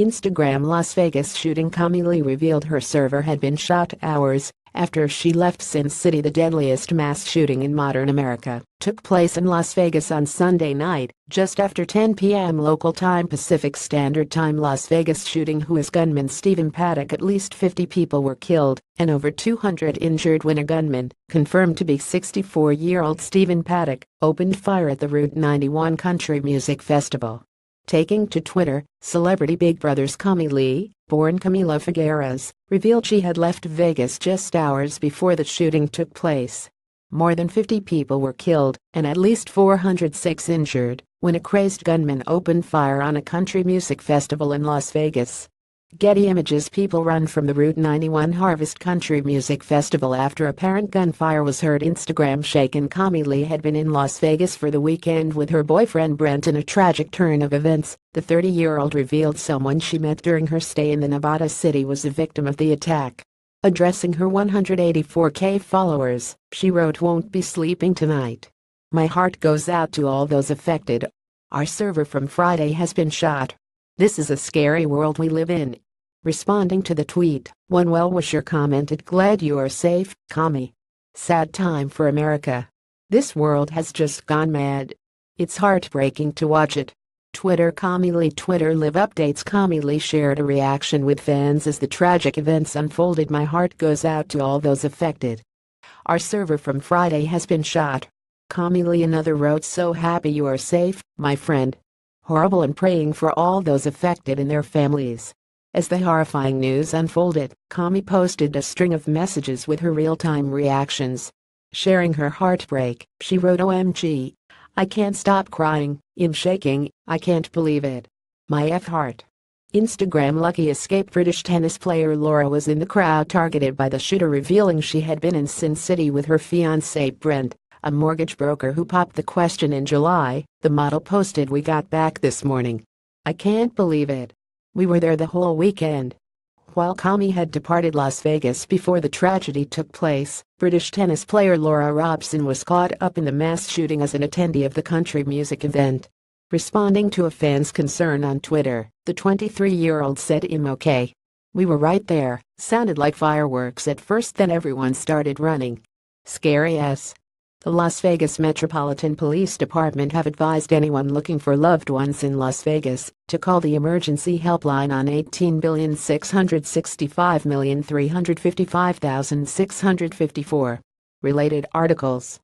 Instagram Las Vegas shooting Cami Li revealed her server had been shot hours after she left Sin City the deadliest mass shooting in modern America took place in Las Vegas on Sunday night, just after 10 p.m. local time Pacific Standard Time Las Vegas shooting who is gunman Stephen Paddock at least 50 people were killed and over 200 injured when a gunman, confirmed to be 64-year-old Stephen Paddock, opened fire at the Route 91 Country Music Festival. Taking to Twitter, celebrity Big Brother's Cami Li, born Camila Figueres, revealed she had left Vegas just hours before the shooting took place. More than 50 people were killed and at least 406 injured when a crazed gunman opened fire on a country music festival in Las Vegas. Getty Images People run from the Route 91 Harvest Country Music Festival after apparent gunfire was heard Instagram shaken Cami Li had been in Las Vegas for the weekend with her boyfriend Brent in a tragic turn of events. The 30-year-old revealed someone she met during her stay in the Nevada city was a victim of the attack. Addressing her 184k followers, she wrote won't be sleeping tonight. My heart goes out to all those affected. Our server from Friday has been shot. This is a scary world we live in. Responding to the tweet, one well-wisher commented glad you are safe, Cami. Sad time for America. This world has just gone mad. It's heartbreaking to watch it. Twitter Li Twitter live updates Li shared a reaction with fans as the tragic events unfolded my heart goes out to all those affected. Our server from Friday has been shot. Li another wrote so happy you are safe, my friend horrible and praying for all those affected and their families. As the horrifying news unfolded, Cami posted a string of messages with her real-time reactions. Sharing her heartbreak, she wrote OMG. I can't stop crying, I'm shaking, I can't believe it. My F heart. Instagram lucky escape British tennis player Laura was in the crowd targeted by the shooter revealing she had been in Sin City with her fiancé Brent a mortgage broker who popped the question in July, the model posted we got back this morning. I can't believe it. We were there the whole weekend. While Cami had departed Las Vegas before the tragedy took place, British tennis player Laura Robson was caught up in the mass shooting as an attendee of the country music event. Responding to a fan's concern on Twitter, the 23-year-old said I'm okay. We were right there, sounded like fireworks at first then everyone started running. Scary as. The Las Vegas Metropolitan Police Department have advised anyone looking for loved ones in Las Vegas to call the emergency helpline on 18,665,355,654. Related articles